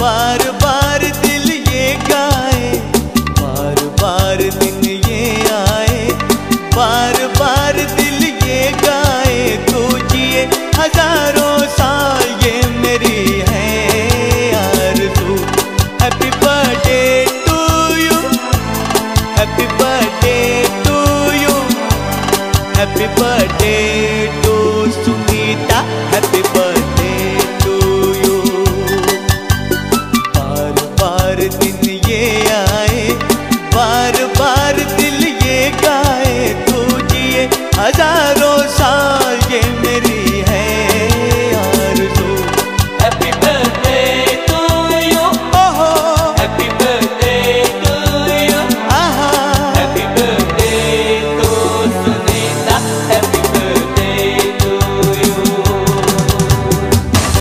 बार बार दिल ये गाए बार बार दिन ये आए बार बार दिल ये गाए, तू जिए हज़ारों साल ये मेरी है आरज़ू happy birthday to you happy birthday to you happy birthday to Sunita happy